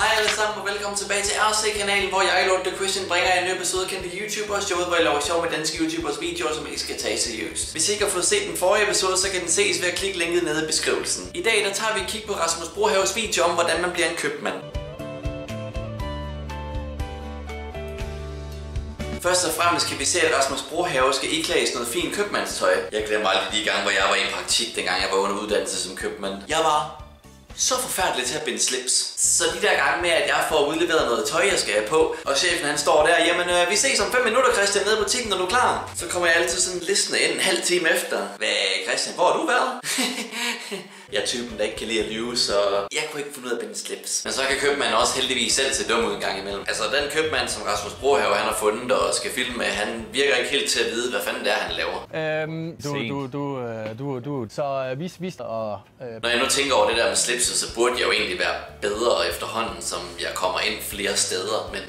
Hej alle sammen og velkommen tilbage til RC-kanalen, hvor jeg, Lord The Christian, bringer en ny episode kendte YouTubers, showet, hvor jeg laver sjov med danske YouTubers videoer, som ikke skal tage seriøst. Hvis I ikke har fået set den forrige episode, så kan den ses ved at klikke linket nede i beskrivelsen. I dag der tager vi et kig på Rasmus Brohaves video om, hvordan man bliver en købmand. Først og fremmest kan vi se, at Rasmus Brohave skal iklædes noget fint købmandstøj. Jeg glemmer aldrig de gange, hvor jeg var i praktik, dengang jeg var under uddannelse som købmand. Jeg var så forfærdeligt til at binde slips. Så de der gange med, at jeg får udleveret noget tøj, jeg skal have på, og chefen han står der, jamen øh, vi ses om 5 minutter, Christian, nede i butikken, når du er klar. Så kommer jeg altid sådan listende ind en halv time efter. Hvad, Christian, hvor har du været? jeg er typen, der ikke kan lide at lyve, så jeg kunne ikke finde ud af at binde slips. Men så kan købmanden også heldigvis selv se dum ud en gang imellem. Altså den købmand, som Rasmus Brohave han har fundet og skal filme, han virker ikke helt til at vide, hvad fanden det er, han laver. Øhm, du, du, du, øh, du, du, så øh, vis, vis og... Øh, Når jeg nu tænker over det der med slipset, så burde jeg jo egentlig være bedre efterhånden, som jeg kommer ind flere steder, men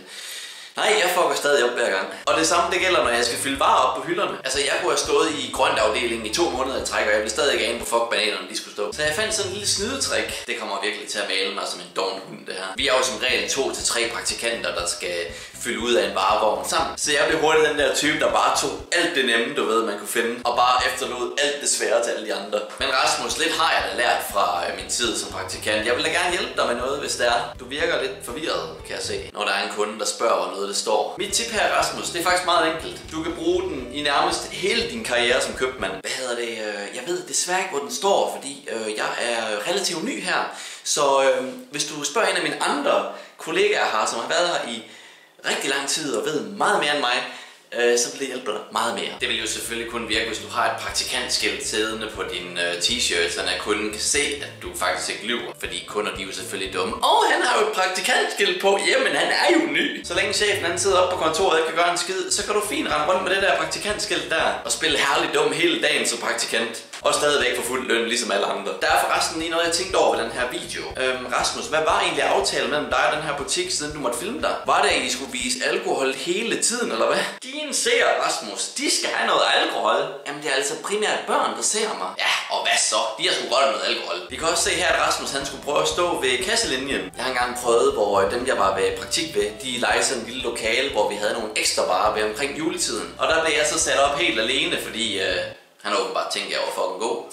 nej, jeg fucker stadig op hver gang. Og det samme det gælder, når jeg skal fylde varer op på hylderne. Altså, jeg kunne have stået i grøntafdelingen i to måneder i træk, og jeg ville stadig ikke ane på fuck bananerne, de skulle stå. Så jeg fandt sådan en lille snydetrik. Det kommer virkelig til at male mig som en doven hund, det her. Vi er jo som regel to til tre praktikanter, der skal fylde ud af en varevogn sammen. Så jeg blev hurtigt den der type, der bare tog alt det nemme, du ved, man kunne finde, og bare efterlod alt det svære til alle de andre. Men Rasmus, lidt har jeg da lært fra øh, min tid som praktikant. Jeg vil da gerne hjælpe dig med noget, hvis det er. Du virker lidt forvirret, kan jeg se, når der er en kunde, der spørger, hvor noget det står. Mit tip her, Rasmus, det er faktisk meget enkelt. Du kan bruge den i nærmest hele din karriere som købmand. Hvad hedder det? Øh, jeg ved desværre ikke, hvor den står, fordi øh, jeg er relativt ny her. Så øh, hvis du spørger en af mine andre kollegaer her, som har været her i rigtig lang tid og ved meget mere end mig, øh, så vil det hjælpe dig meget mere. Det vil jo selvfølgelig kun virke, hvis du har et praktikantskilt siddende på din øh, t-shirt, så kunden kan se, at du faktisk ikke lyver. Fordi kunder de er jo selvfølgelig dumme. Åh, oh, han har jo et praktikantskilt på. Jamen, han er jo ny. Så længe chefen han sidder oppe på kontoret og ikke kan gøre en skid, så kan du fint rende rundt med det der praktikantskilt der og spille herligt dum hele dagen som praktikant. Og stadigvæk for fuld løn, ligesom alle andre. Der er forresten lige noget, jeg tænkte over ved den her video. Øhm, Rasmus, hvad var egentlig aftalen mellem dig og den her butik, siden du måtte filme dig? Var det, at I skulle vise alkohol hele tiden, eller hvad? Dine ser, Rasmus, de skal have noget alkohol. Jamen, det er altså primært børn, der ser mig. Ja, og hvad så? De har sgu godt noget alkohol. Vi kan også se her, at Rasmus han skulle prøve at stå ved kasselinjen. Jeg har engang prøvet, hvor øh, dem, jeg var ved praktik ved, de lejede sådan en lille lokale, hvor vi havde nogle ekstra varer ved omkring juletiden. Og der blev jeg så sat op helt alene, fordi øh, han åbenbart tænkt, at jeg var fucking god.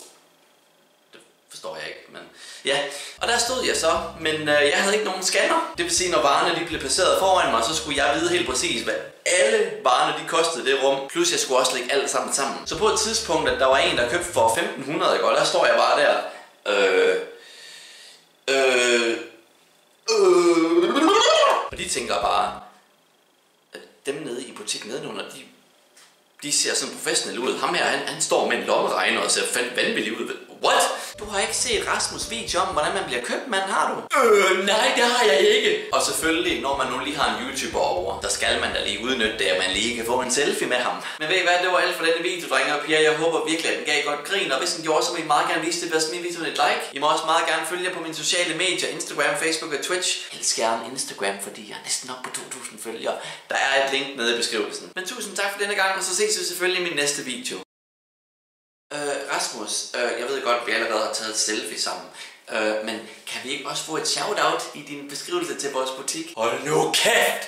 Det forstår jeg ikke, men ja. Og der stod jeg så, men øh, jeg havde ikke nogen scanner. Det vil sige, når varerne de blev placeret foran mig, så skulle jeg vide helt præcis, hvad alle varerne de kostede det rum. Plus jeg skulle også lægge alt sammen sammen. Så på et tidspunkt, at der var en, der købte for 1500, ikke? og der står jeg bare der. Øh, øh, øh, og de tænker bare, at dem nede i butikken nedenunder, de de ser sådan professionelle ud. Ham her, han, han står med en lommeregner og ser fandme vanvittig ud. What? Du har ikke set Rasmus video om, hvordan man bliver købmand, har du? Øh, nej, det har jeg ikke. Og selvfølgelig, når man nu lige har en YouTuber over, der skal man da lige udnytte det, at man lige kan få en selfie med ham. Men ved I hvad, det var alt for denne video, drenge og piger. Jeg håber virkelig, at den gav godt grin. Og hvis den gjorde, så vil I meget gerne vise det ved at smide videoen et like. I må også meget gerne følge på mine sociale medier, Instagram, Facebook og Twitch. Helst gerne Instagram, fordi jeg er næsten op på 2000 følgere. Der er et link nede i beskrivelsen. Men tusind tak for denne gang, og så ses vi selvfølgelig i min næste video. Rasmus, øh, jeg ved godt, at vi allerede har taget et selfie sammen. Øh, men kan vi ikke også få et shout-out i din beskrivelse til vores butik? Hold nu kæft!